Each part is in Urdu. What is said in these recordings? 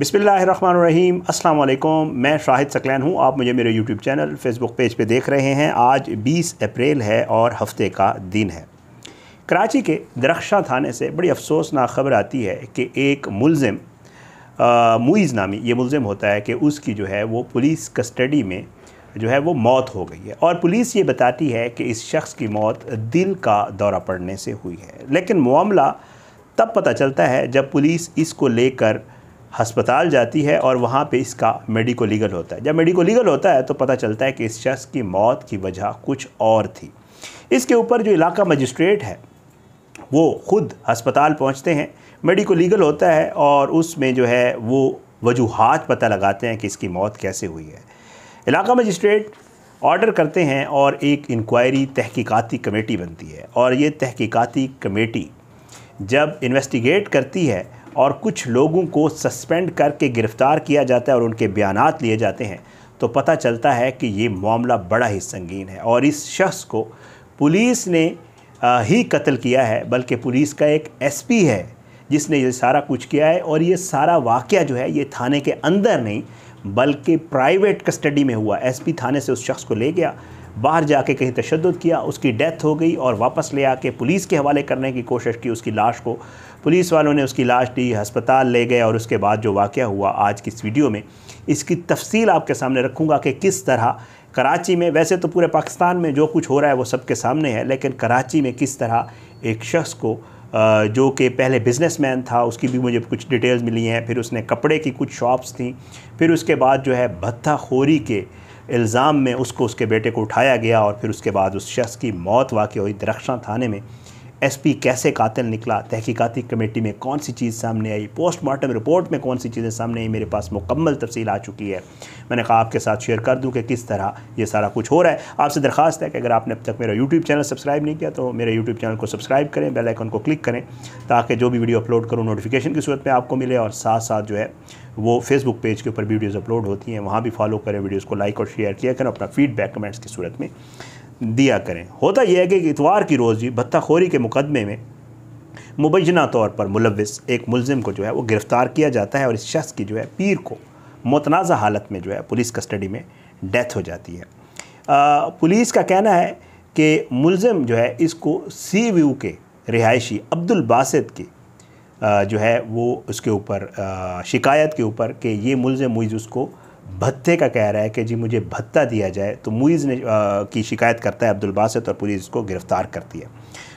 بسم اللہ الرحمن الرحیم۔ السلام علیکم۔ میں شاہد سکلین ہوں۔ آپ مجھے میرے YouTube channel Facebook page پہ دیکھ رہے ہیں۔ آج بیس اپریل ہے اور ہفتے کا دن ہے۔ کراچی کے درخشاں تھانے سے بڑی افسوسناک خبر آتی ہے کہ ایک ملزم موئز نامی، یہ ملزم ہوتا ہے کہ اس کی جو ہے وہ پولیس کسٹڈی میں جو ہے وہ موت ہو گئی ہے۔ اور پولیس یہ بتاتی ہے کہ اس شخص کی موت دل کا دورہ پڑنے سے ہوئی ہے۔ لیکن معاملہ تب پتہ چلتا ہے جب پولیس اس کو لے کر ہسپتال جاتی ہے اور وہاں پہ اس کا میڈیکو لیگل ہوتا ہے۔ جب میڈیکو لیگل ہوتا ہے تو پتہ چلتا ہے کہ اس شخص کی موت کی وجہ کچھ اور تھی۔ اس کے اوپر جو علاقہ مجسٹریٹ ہے، وہ خود ہسپتال پہنچتے ہیں۔ میڈیکو لیگل ہوتا ہے اور اس میں جو ہے وہ وجوہات پتہ لگاتے ہیں کہ اس کی موت کیسے ہوئی ہے۔ علاقہ مجسٹریٹ آرڈر کرتے ہیں اور ایک انکوائری تحقیقاتی کمیٹی بنتی ہے۔ اور یہ تحقیقاتی کمیٹی جب انویسٹیگیٹ کرتی ہے اور کچھ لوگوں کو سسپینڈ کر کے گرفتار کیا جاتا ہے اور ان کے بیانات لیے جاتے ہیں۔ تو پتہ چلتا ہے کہ یہ معاملہ بڑا ہی سنگین ہے اور اس شخص کو پولیس نے ہی قتل کیا ہے، بلکہ پولیس کا ایک ایس پی ہے جس نے یہ سارا کچھ کیا ہے اور یہ سارا واقعہ جو ہے یہ تھانے کے اندر نہیں، بلکہ پرائیویٹ کسٹڈی میں ہوا۔ ایس پی تھانے سے اس شخص کو لے گیا۔ باہر جا کے کہیں تشدد کیا، اس کی ڈیتھ ہو گئی اور واپس لے آ کے پولیس کے حوالے کرنے کی کوشش کی اس کی لاش کو۔ پولیس والوں نے اس کی لاش دی ہسپتال لے گئے اور اس کے بعد جو واقعہ ہوا آج کی اس ویڈیو میں، اس کی تفصیل آپ کے سامنے رکھوں گا کہ کس طرح کراچی میں، ویسے تو پورے پاکستان میں جو کچھ ہو رہا ہے وہ سب کے سامنے ہے، لیکن کراچی میں کس طرح ایک شخص کو جو کہ پہلے بزنس مین تھا، اس کی بھی مجھے کچھ ڈیٹیلز ملی ہیں، پھر اس نے کپڑے کی کچھ شاپس تھیں، پھر اس کے بعد جو ہے بھتہ خوری کے الزام میں اس کو اس کے بیٹے کو اٹھایا گیا اور پھر اس کے بعد اس شخص کی موت واقع ہوئی درخشاں تھانے میں۔ ایس پی کیسے قاتل نکلا؟ تحقیقاتی کمیٹی میں کون سی چیز سامنے آئی؟ پوسٹ مارٹم رپورٹ میں کون سی چیزیں سامنے آئی میرے پاس مکمل تفصیل آ چکی ہے۔ میں نے کہا آپ کے ساتھ شیئر کر دوں کہ کس طرح یہ سارا کچھ ہو رہا ہے۔ آپ سے درخواست ہے کہ اگر آپ نے اب تک میرا یوٹیوب چینل سبسکرائب نہیں کیا تو میرے یوٹیوب چینل کو سبسکرائب کریں بیل آئیکن کو کلک کریں تاکہ جو بھی ویڈیو اپلوڈ کروں نوٹیفیکیشن کی صورت میں آپ کو ملے اور ساتھ ساتھ جو ہے وہ فیس بک پیج کے اوپر ویڈیوز اپلوڈ ہوتی ہیں۔ وہاں بھی فالو کریں ویڈیوز کو لائک اور شیئر کیا کریں، اپنا فیڈ بیک کمنٹس کی صورت میں۔ دیا کریں۔ ہوتا یہ ہے کہ اتوار کی روز جی بھتہ خوری کے مقدمے میں مبینہ طور پر ملوث ایک ملزم کو جو ہے وہ گرفتار کیا جاتا ہے اور اس شخص کی جو ہے پیر کو متنازع حالت میں جو ہے پولیس کسٹڈی میں ڈیتھ ہو جاتی ہے۔ پولیس کا کہنا ہے کہ ملزم جو ہے اس کو سی ویو کے رہائشی عبد الباسط کی جو ہے وہ اس کے اوپر شکایت کے اوپر کہ یہ ملزم موئز اس کو بھتے کا کہہ رہا ہے کہ جی مجھے بھتہ دیا جائے، تو موئز نے کی شکایت کرتا ہے عبد الباسط اور پولیس اس کو گرفتار کرتی ہے۔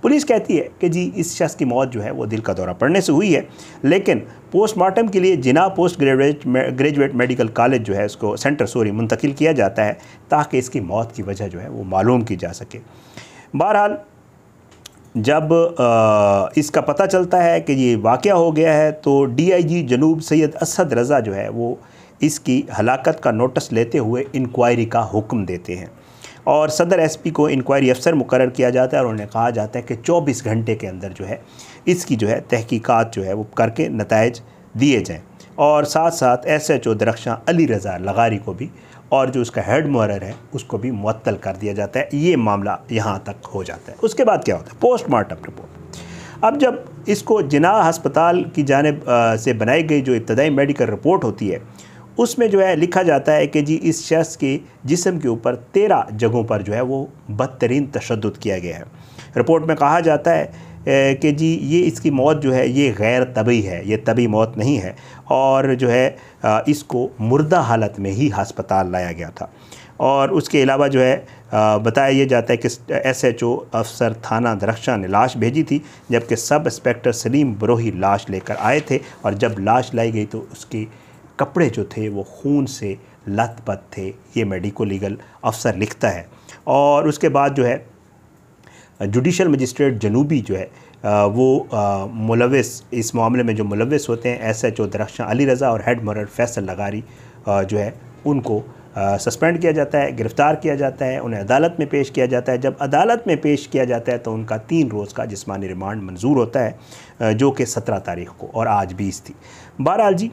پولیس کہتی ہے کہ جی اس شخص کی موت جو ہے وہ دل کا دورہ پڑنے سے ہوئی ہے، لیکن پوسٹ مارٹم کے لیے جنا postgraduate graduate medical college جو ہے اس کو سینٹر سوری منتقل کیا جاتا ہے تاکہ اس کی موت کی وجہ جو ہے وہ معلوم کی جا سکے۔ بہرحال جب اس کا پتہ چلتا ہے کہ یہ واقعہ ہو گیا ہے، تو ڈی آئی جی جنوب سید اسد رضا جو ہے وہ اس کی ہلاکت کا نوٹس لیتے ہوئے انکوائری کا حکم دیتے ہیں۔ اور صدر ایس پی کو انکوائری افسر مقرر کیا جاتا ہے اور انہیں کہا جاتا ہے کہ چوبیس گھنٹے کے اندر جو ہے، اس کی جو ہے تحقیقات جو ہے وہ کر کے نتائج دیے جائیں۔ اور ساتھ ساتھ ایس ایچ او درخشاں علی رضا لغاری کو بھی، اور جو اس کا ہیڈ مورر ہے، اس کو بھی معطل کر دیا جاتا ہے۔ یہ معاملہ یہاں تک ہو جاتا ہے۔ اس کے بعد کیا ہوتا ہے؟ Post mortem report. اب جب اس کو جناح ہسپتال کی جانب سے بنائی گئی جو ابتدائی میڈیکل رپورٹ ہوتی ہے اس میں جو ہے لکھا جاتا ہے کہ جی اس شخص کے جسم کے اوپر تیرہ جگہوں پر جو ہے وہ بدترین تشدد کیا گیا ہے۔ رپورٹ میں کہا جاتا ہے کہ جی یہ اس کی موت جو ہے یہ غیر طبی ہے، یہ طبی موت نہیں ہے اور جو ہے اس کو مردہ حالت میں ہی ہسپتال لایا گیا تھا۔ اور اس کے علاوہ جو ہے بتایا یہ جاتا ہے کہ ایس ایچ او افسر تھانہ درخشاں نے لاش بھیجی تھی، جبکہ سب انسپیکٹر سلیم بروہی لاش لے کر آئے تھے اور جب لاش لائی گئی تو اس کی کپڑے جو تھے وہ خون سے لت پت تھے، یہ میڈیکو لیگل افسر لکھتا ہے۔ اور اس کے بعد جو ہے جوڈیشل مجسٹریٹ جنوبی جو ہے وہ ملوث، اس معاملے میں جو ملوث ہوتے ہیں ایس ایچ او درخشاں علی رضا اور ہیڈ مرر فیصل لغاری جو ہے، ان کو سسپینڈ کیا جاتا ہے، گرفتار کیا جاتا ہے، انہیں عدالت میں پیش کیا جاتا ہے۔ جب عدالت میں پیش کیا جاتا ہے تو ان کا تین روز کا جسمانی ریمانڈ منظور ہوتا ہے جو کہ سترہ تاریخ کو اور آج بیس تھی۔ بہرحال جی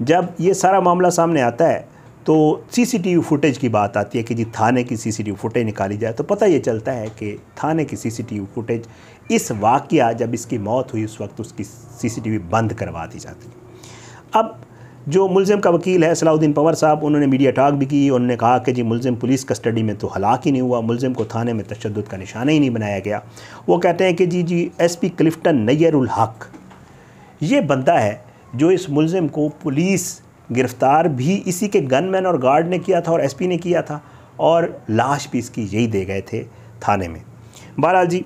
جب یہ سارا معاملہ سامنے آتا ہے تو سی سی ٹی وی فوٹیج کی بات آتی ہے کہ جی تھانے کی سی سی ٹی وی فوٹیج نکالی جائے تو پتہ یہ چلتا ہے کہ تھانے کی سی سی ٹی وی فوٹیج اس واقعہ جب اس کی موت ہوئی اس وقت اس کی سی سی ٹی وی بند کروا دی جاتی اب جو ملزم کا وکیل ہے صلاح الدین پور صاحب، انہوں نے میڈیا ٹاک بھی کی، انہوں نے کہا کہ جی ملزم پولیس کسٹڈی میں تو ہلاک ہی نہیں ہوا، ملزم کو تھانے میں تشدد کا نشانہ ہی نہیں بنایا گیا۔ وہ کہتے ہیں کہ جی جی ایس پی کلفٹن نیر الحق یہ بندہ ہے جو اس ملزم کو پولیس گرفتار بھی اسی کے گن مین اور گارڈ نے کیا تھا اور ایس پی نے کیا تھا اور لاش بھی اس کی یہی دے گئے تھے تھانے میں۔ بہرحال جی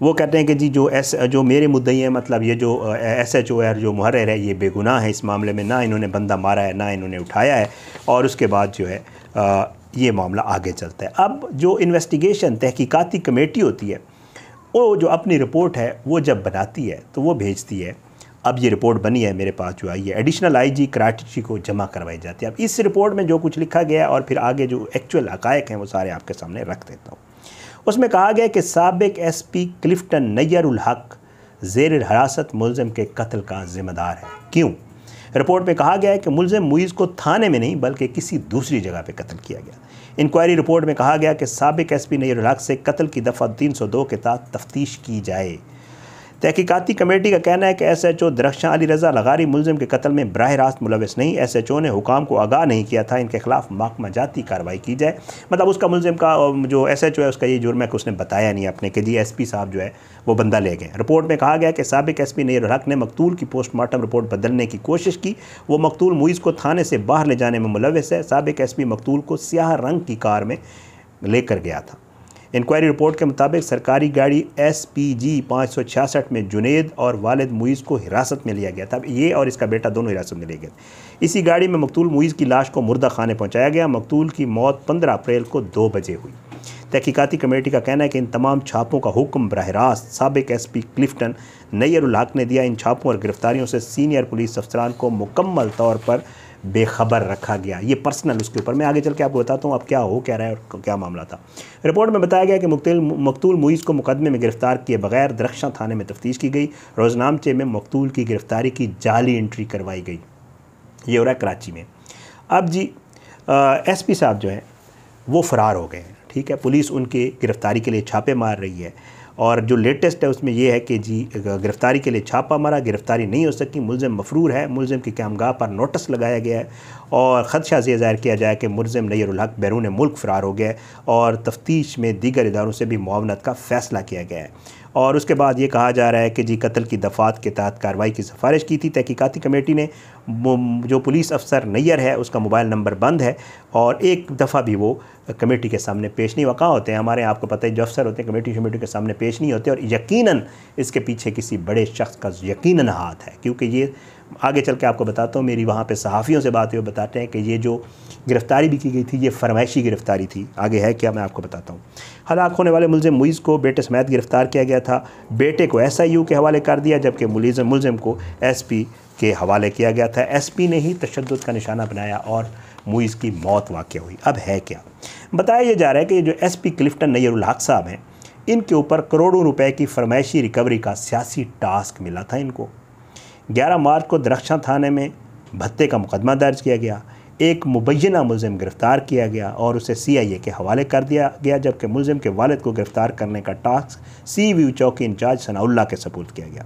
وہ کہتے ہیں کہ جی جو ایس جو میرے مدعی ہیں مطلب یہ جو ایس ایچ او ہے جو محرر ہے، یہ بے گناہ ہے اس معاملے میں۔ نہ انہوں نے بندہ مارا ہے، نہ انہوں نے اٹھایا ہے اور اس کے بعد جو ہے یہ معاملہ آگے چلتا ہے۔ اب جو انویسٹیگیشن تحقیقاتی کمیٹی ہوتی ہے، وہ جو اپنی رپورٹ ہے، وہ جب بناتی ہے تو وہ بھیجتی ہے۔ اب یہ رپورٹ بنی ہے میرے پاس جو آئی ہے۔ ایڈیشنل آئی جی کراچی کو جمع کروائی جاتی ہے۔ اب اس رپورٹ میں جو کچھ لکھا گیا ہے اور پھر آگے جو ایکچول حقائق ہیں وہ سارے آپ کے سامنے رکھ دیتا ہوں۔ اس میں کہا گیا کہ سابق ایس پی کلفٹن نیر الحق زیر حراست ملزم کے قتل کا ذمہ دار ہے۔ کیوں؟ رپورٹ میں کہا گیا ہے کہ ملزم مویز کو تھانے میں نہیں بلکہ کسی دوسری جگہ پہ قتل کیا گیا۔ انکوائری رپورٹ میں کہا گیا کہ سابق ایس پی نیر الحق سے قتل کی دفعہ تین سو دو کے تحت تفتیش کی جائے۔ تحقیقاتی کمیٹی کا کہنا ہے کہ ایس ایچ او درخشاں علی رضا لغاری ملزم کے قتل میں براہ راست ملوث نہیں۔ ایس ایچ او نے حکام کو آگاہ نہیں کیا تھا۔ ان کے خلاف محکمہ جاتی کارروائی کی جائے۔ مطلب اس کا ملزم کا، جو ایس ایچ او ہے، اس کا یہ جرم ہے کہ اس نے بتایا نہیں اپنے کہ جی ایس پی صاحب جو ہے، وہ بندہ لے گئے۔ رپورٹ میں کہا گیا کہ سابق ایس پی نیر الحق نے مقتول کی پوسٹ مارٹم رپورٹ بدلنے کی کوشش کی۔ وہ مقتول مویز کو تھانے سے باہر لے جانے میں ملوث ہے۔ سابق ایس پی مقتول کو سیاہ رنگ کی کار میں لے کر گیا تھا۔ انکوائری رپورٹ کے مطابق سرکاری گاڑی ایس پی جی پانچ سو چھیاسٹھ میں جنید اور والد مویز کو حراست میں لیا گیا تھا۔ یہ اور اس کا بیٹا دونوں حراست میں لے گئے۔ اسی گاڑی میں مقتول مویز کی لاش کو مردہ خانے پہنچایا گیا۔ مقتول کی موت پندرہ اپریل کو دو بجے ہوئی۔ تحقیقاتی کمیٹی کا کہنا ہے کہ ان تمام چھاپوں کا حکم براہ راست سابق ایس پی کلفٹن نیر الحق نے دیا۔ ان چھاپوں اور گرفتاریوں سے سینئر پولیس افسران کو مکمل طور پر بے خبر رکھا گیا۔ یہ پرسنل اس کے اوپر۔ میں آگے چل کے آپ کو بتاتا ہوں اب کیا ہو، کیا رہا ہے اور کیا معاملہ تھا۔ رپورٹ میں بتایا گیا کہ مقتول مقتول مویز کو مقدمے میں گرفتار کیے بغیر درخشاں تھانے میں تفتیش کی گئی۔ روزنامچے میں مقتول کی گرفتاری کی جعلی انٹری کروائی گئی۔ یہ ہو رہا ہے کراچی میں۔ اب جی ایس پی صاحب جو ہیں، وہ فرار ہو گئے ہیں۔ ٹھیک ہے، پولیس ان کی گرفتاری کے لیے چھاپے مار رہی ہے۔ اور جو لیٹسٹ ہے، اس میں یہ ہے کہ جی گرفتاری کے لیے چھاپا مارا، گرفتاری نہیں ہو سکی، ملزم مفرور ہے، ملزم کی قیامگاہ پر نوٹس لگایا گیا ہے اور خدشہ یہ ظاہر کیا جائے کہ ملزم نیر الحق بیرون ملک فرار ہو گیا ہے اور تفتیش میں دیگر اداروں سے بھی معاونت کا فیصلہ کیا گیا ہے۔ اور اس کے بعد یہ کہا جا رہا ہے کہ جی قتل کی دفعات کے تحت کارروائی کی سفارش کی تھی، تحقیقاتی کمیٹی نے جو پولیس افسر نیر ہے، اس کا موبائل نمبر بند ہے اور ایک دفعہ بھی وہ کمیٹی کے سامنے پیش نہیں، وقع ہوتے ہیں۔ ہمارے آپ کو پتہ ہے، جو افسر ہوتے ہیں، کمیٹی شمیٹی کے سامنے پیش نہیں ہوتے اور یقیناً اس کے پیچھے کسی بڑے شخص کا یقیناً ہاتھ ہے۔ کیونکہ یہ آگے چل کے آپ کو بتاتا ہوں، میری وہاں پہ صحافیوں سے بات ہوئی بتاتے ہیں کہ یہ جو گرفتاری بھی کی گئی تھی، یہ فرمائشی گرفتاری تھی۔ آگے ہے کیا میں آپ کو بتاتا ہوں۔ ہلاک ہونے والے ملزم مویز کو بیٹے سمیت گرفتار کیا گیا تھا۔ بیٹے کو ایس آئی یو کے حوالے کر دیا، جبکہ ملزم ملزم کو ایس پی کے حوالے کیا گیا تھا۔ ایس پی نے ہی تشدد کا نشانہ بنایا اور مویز کی موت واقع ہوئی۔ اب ہے کیا؟ بتایا یہ جا رہا ہے کہ یہ جو ایس پی کلفٹن نیر الحق صاحب ہیں، ان کے اوپر کروڑوں روپے کی فرمائشی ریکوری کا سیاسی ٹاسک ملا تھا ان کو۔ گیارہ مارچ کو درخشاں تھانے میں بھتے کا مقدمہ درج کیا گیا۔ ایک مبینہ ملزم گرفتار کیا گیا اور اسے سی آئی اے کے حوالے کر دیا گیا، جبکہ ملزم کے والد کو گرفتار کرنے کا ٹاسک سی ویو چوکی انچارج ثناء اللہ کے سپورٹ کیا گیا۔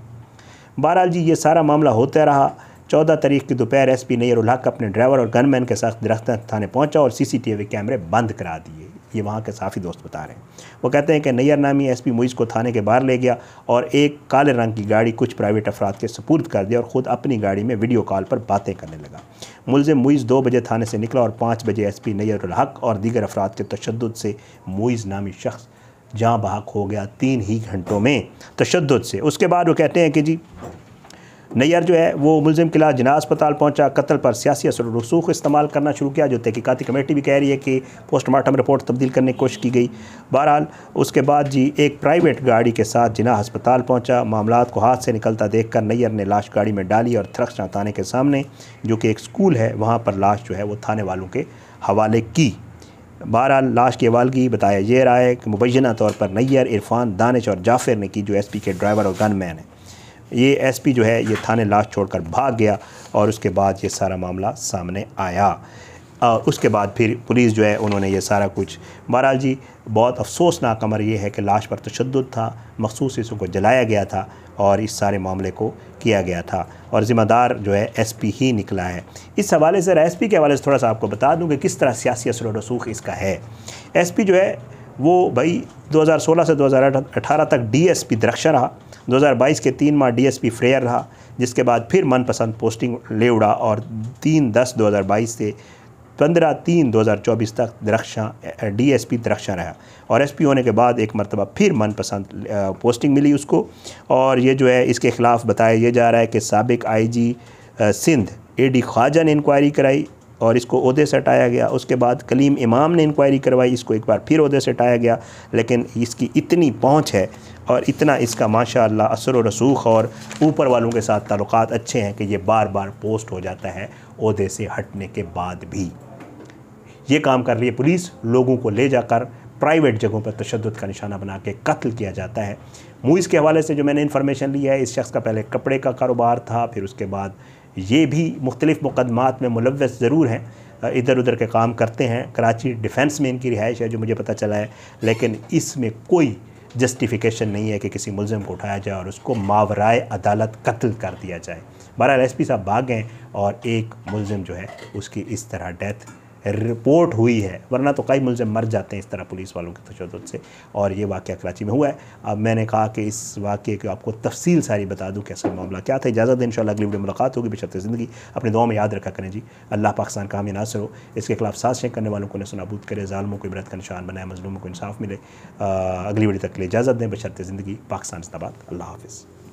بہرحال جی یہ سارا معاملہ ہوتا رہا۔ چودہ تاریخ کی دوپہر ایس پی نیر الحق اپنے ڈرائیور اور گن مین کے ساتھ درخت تھانے پہنچا اور سی سی ٹی وی کیمرے بند کرا دیے۔ یہ وہاں کے صافی دوست بتا رہے ہیں۔ وہ کہتے ہیں کہ نیر نامی ایس پی مویز کو تھانے کے باہر لے گیا اور ایک کالے رنگ کی گاڑی کچھ پرائیویٹ افراد کے سپورد کر دیا اور خود اپنی گاڑی میں ویڈیو کال پر باتیں کرنے لگا۔ ملزم مویز دو بجے تھانے سے نکلا اور پانچ بجے ایس پی نیر الحق اور دیگر افراد کے تشدد سے مویز نامی شخص جہاں بحق ہو گیا تین ہی گھنٹوں میں تشدد سے۔ اس کے بعد وہ کہتے ہیں کہ جی نیئر جو ہے وہ ملزم قلعہ جناح اسپتال پہنچا، قتل پر سیاسی اثر و رسوخ استعمال کرنا شروع کیا، جو تحقیقاتی کمیٹی بھی کہہ رہی ہے کہ پوسٹ مارٹم رپورٹ تبدیل کرنے کی کوشش کی گئی۔ بہرحال، اس کے بعد جی ایک پرائیویٹ گاڑی کے ساتھ جناح ہسپتال پہنچا۔ معاملات کو ہاتھ سے نکلتا دیکھ کر نیئر نے لاش گاڑی میں ڈالی اور تھرخشاں تھانے کے سامنے، جو کہ ایک سکول ہے، وہاں پر لاش جو ہے وہ تھانے والوں کے حوالے کی۔ بہرحال، لاش کی حوالگی بتایا یہ رہا ہے کہ مبینہ طور پر نیئر عرفان دانش اور جعفر نے کی، جو ایس پی کے ڈرائیور اور گن مین ہیں۔ یہ ایس پی جو ہے، یہ تھانے لاش چھوڑ کر بھاگ گیا اور اس کے بعد یہ سارا معاملہ سامنے آیا۔ اور اس کے بعد پھر پولیس جو ہے، انہوں نے یہ سارا کچھ۔ بہرحال جی بہت افسوسناک عمر یہ ہے کہ لاش پر تشدد تھا، مخصوص اس کو جلایا گیا تھا اور اس سارے معاملے کو کیا گیا تھا۔ اور ذمہ دار جو ہے، ایس پی ہی نکلا ہے۔ اس حوالے سے ایس پی کے حوالے سے تھوڑا سا آپ کو بتا دوں کہ کس طرح سیاسی اثر و رسوخ اس کا ہے۔ ایس پی جو ہے وہ بھائی دو ہزار سولہ سے دو ہزار اٹھارہ تک ڈی ایس پی درخشہ رہا۔ دو ہزار بائیس کے تین ماہ ڈی ایس پی فریئر رہا، جس کے بعد پھر من پسند پوسٹنگ لے اڑا اور تین دس دو ہزار بائیس سے پندرہ تین دو ہزار چوبیس تک درخشاں، ڈی ایس پی درخشاں رہا۔ اور ایس پی ہونے کے بعد ایک مرتبہ پھر من پسند پوسٹنگ ملی اس کو۔ اور یہ جو ہے، اس کے خلاف بتایا یہ جا رہا ہے کہ سابق آئی جی سندھ، اے ڈی خواجہ نے انکوائری کرائی۔ اور اس کو عہدے سے ہٹایا گیا۔ اس کے بعد کلیم امام نے انکوائری کروائی، اس کو ایک بار پھر عہدے سے ہٹایا گیا، لیکن اس کی اتنی پہنچ ہے اور اتنا اس کا ماشاء اللہ اثر و رسوخ اور اوپر والوں کے ساتھ تعلقات اچھے ہیں کہ یہ بار بار پوسٹ ہو جاتا ہے عہدے سے ہٹنے کے بعد بھی۔ یہ کام کر رہی ہے پولیس، لوگوں کو لے جا کر پرائیویٹ جگہوں پر تشدد کا نشانہ بنا کے قتل کیا جاتا ہے۔ موئز کے حوالے سے جو میں نے انفارمیشن لی ہے، اس شخص کا پہلے کپڑے کا کاروبار تھا، پھر اس کے بعد یہ بھی مختلف مقدمات میں ملوث ضرور ہیں، ادھر ادھر کے کام کرتے ہیں۔ کراچی ڈیفنس میں ان کی رہائش ہے جو مجھے پتہ چلا ہے، لیکن اس میں کوئی جسٹیفیکیشن نہیں ہے کہ کسی ملزم کو اٹھایا جائے اور اس کو ماورائے عدالت قتل کر دیا جائے۔ بہرحال ایس پی صاحب بھاگ گئے اور ایک ملزم جو ہے، اس کی اس طرح ڈیتھ رپورٹ ہوئی ہے، ورنہ تو کئی ملزم مر جاتے ہیں اس طرح پولیس والوں کے تشدد سے۔ اور یہ واقعہ کراچی میں ہوا ہے۔ اب میں نے کہا کہ اس واقعے کو آپ کو تفصیل ساری بتا دوں کیسا معاملہ کیا تھا۔ اجازت دیں انشاءاللہ اگلی ویڈیو ملاقات ہوگی۔ بشرط زندگی اپنے دعاؤں میں یاد رکھا کریں جی۔ اللہ پاکستان کا ہمیں ناصر ہو اس کے خلاف سازشیں کرنے والوں کو نسو نابود کرے، ظالموں کو عبرت کا نشان بنائے، مظلوموں کو انصاف ملے۔ اگلی ویڈیو تک کے لیے اجازت دیں۔ بشرط زندگی، پاکستان استعباد اللہ حافظ۔